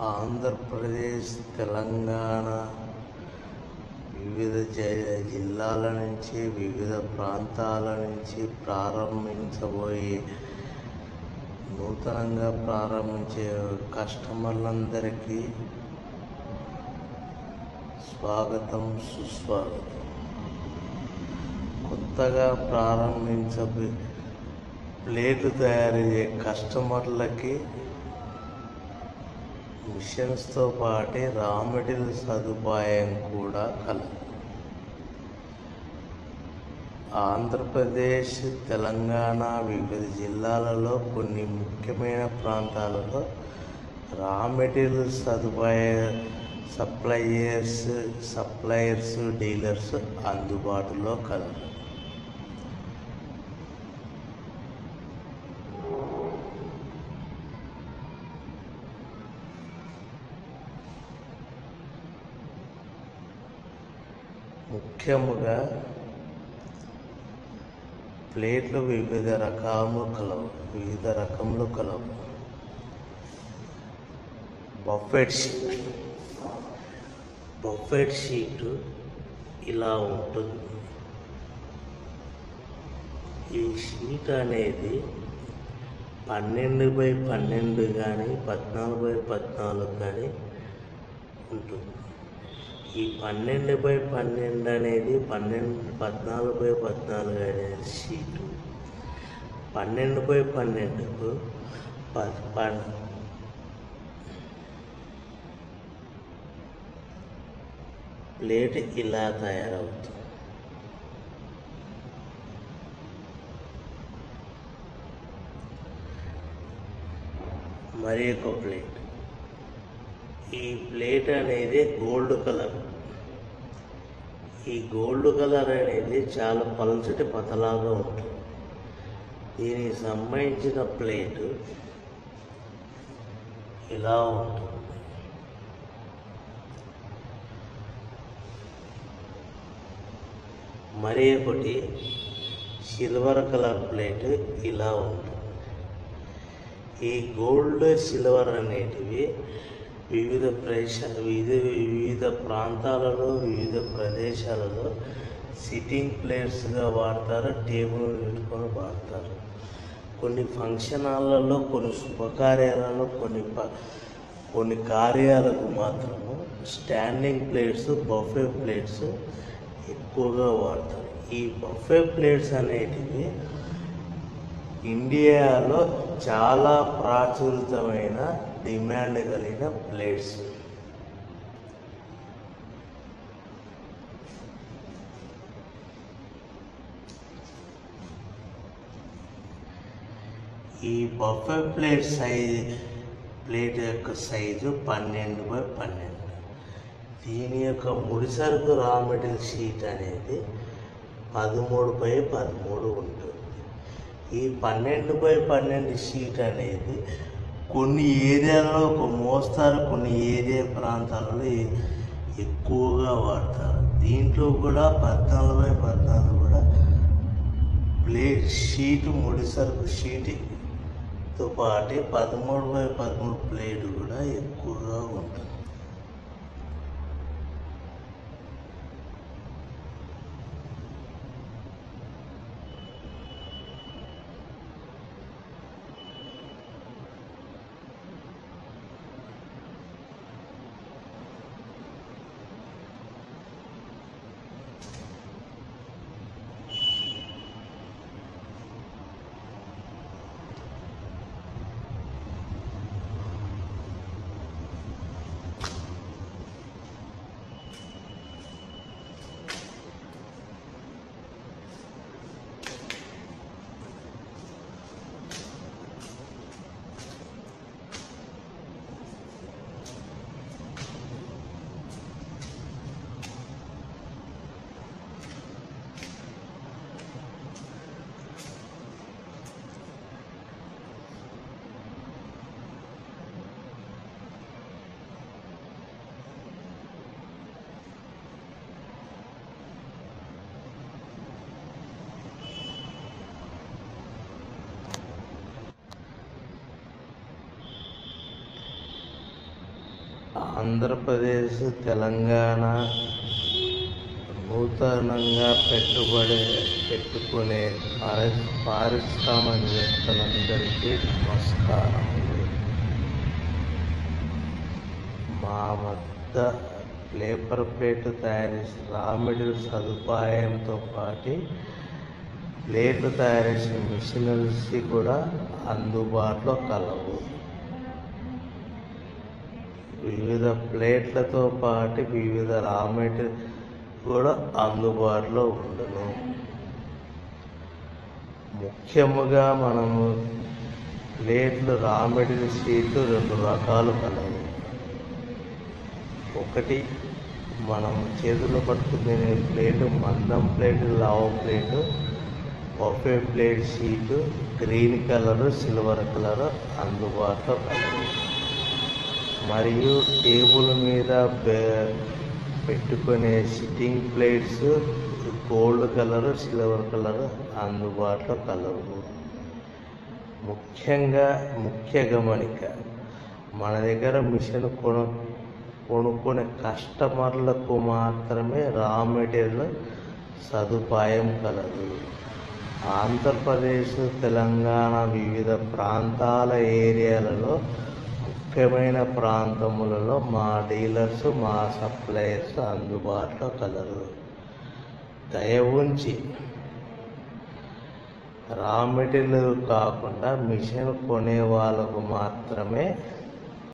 ఆంధ్రప్రదేశ్ తెలంగాణ వివిధ జిల్లాల నుంచి వివిధ ప్రాంతాల నుంచి ప్రారంభించబోయే నూతనంగా ప్రారంభించే కస్టమర్లందరికీ స్వాగతం సుస్వాగతం. కొత్తగా ప్రారంభించబో ప్లేటు తయారయ్యే కస్టమర్లకి మిషన్స్తో పాటే రా మెటీరియల్ సదుపాయం కూడా కలదు. ఆంధ్రప్రదేశ్ తెలంగాణ వివిధ జిల్లాలలో కొన్ని ముఖ్యమైన ప్రాంతాలలో రా మెటీరియల్ సదుపాయ సప్లయర్స్ సప్లయర్స్ డీలర్స్ అందుబాటులో కలదు. ముఖ్యముగా ప్లేట్లు వివిధ రకాలు కలవు వివిధ రకములు కలవు. Buffet sheet. బఫెట్ షీట్ ఇలా ఉంటుంది. ఈ షీట్ అనేది పన్నెండు బై పన్నెండు కానీ పద్నాలుగు బై పద్నాలుగు కానీ ఉంటుంది. ఈ పన్నెండు బై పన్నెండు అనేది పన్నెండు పద్నాలుగు బై పద్నాలుగు అనేది షీటు పన్నెండు బై పన్నెండుకు ప- పన్- ప్లేట్ ఇలా తయారవుతుంది. మరి ఒక ప్లేట్. ఈ ప్లేట్ అనేది గోల్డ్ కలర్. ఈ గోల్డ్ కలర్ అనేది చాలా పలచటి పతలాగా ఉంటుంది. దీనికి సంబంధించిన ప్లేట్ ఇలా ఉంటుంది. మరి ఒకటి సిల్వర్ కలర్ ప్లేట్ ఇలా ఉంటుంది. ఈ గోల్డ్ సిల్వర్ అనేటివి వివిధ ప్రదేశ వివిధ వివిధ ప్రాంతాలలో వివిధ ప్రదేశాలలో సిట్టింగ్ ప్లేట్స్గా వాడతారు టేబుల్ పెట్టుకొని వాడతారు. కొన్ని ఫంక్షన్ హాల్లలో కొన్ని శుభకార్యాలలో కొన్ని ప- కొన్ని కార్యాలకు మాత్రము స్టాండింగ్ ప్లేట్స్ బఫే ప్లేట్స్ ఎక్కువగా వాడతారు. ఈ బఫే ప్లేట్స్ అనేటివి ఇండియాలో చాలా ప్రాచురితమైన డిమాండ్ కలిగిన ప్లేట్స్ ఈ బఫే ప్లేట్ సైజ్ ప్లేట్ యొక్క సైజు పన్నెండు బై పన్నెండు. దీని యొక్క ముడిసరుకు రా మెటీరియల్ షీట్ అనేది పదమూడు బై పదమూడు ఉంటుంది. ఈ పన్నెండు బై పన్నెండు షీట్ అనేది కొన్ని ఏరియాలలో ఒక మోస్తారు కొన్ని ఏరియా ప్రాంతాలలో ఎక్కువగా వాడతారు. దీంట్లో కూడా పద్నాలుగు బై పద్నాలుగు కూడా ప్లేట్ షీట్ ముడిసరుకు షీట్తో పాటు పదమూడు బై పదమూడు ప్లేట్ కూడా ఎక్కువగా ఉంటుంది. ఆంధ్రప్రదేశ్ తెలంగాణ నూతనంగా పెట్టుబడి పెట్టుకునే పారి పారిశ్రామికవేత్తలందరికీ నమస్కారం మా వద్ద లేపర్ ప్లేట్ తయారీ రా మెటీరియల్ సదుపాయంతో పాటు ప్లేట్లు తయారు చేసే మిషనరీస్ కూడా అందుబాటులో కలవు. వివిధ ప్లేట్లతో పాటు వివిధ రా మెటీరియల్ కూడా అందుబాటులో ఉండను ముఖ్యముగా మనము ప్లేట్లు రా మెటీరియల్ షీట్లు రెండు రకాలు కలవు. ఒకటి మనం చేతులు పట్టుకునే ప్లేటు మందం ప్లేటు లావు plate buffet plate sheet green colour silver colour అందుబాటులో కలవు. మరియు టేబుల్ మీద పెట్టుకునే sitting plates gold colour silver colour అందుబాటులో కలవు. ముఖ్యంగా ముఖ్య గమనిక మన దగ్గర మిషన్ కొను కొనుక్కునే కస్టమర్లకు మాత్రమే రా మెటీరియల్ సదుపాయం కలదు. ఆంధ్రప్రదేశ్ తెలంగాణ వివిధ ప్రాంతాల ఏరియాలలో ముఖ్యమైన ప్రాంతములలో మా డీలర్స్ మా సప్లయర్స్ అందుబాటులో కలరు. దయ ఉంచి రా మెటీరియల్ కాకుండా మిషన్ కొనే వాళ్ళకు మాత్రమే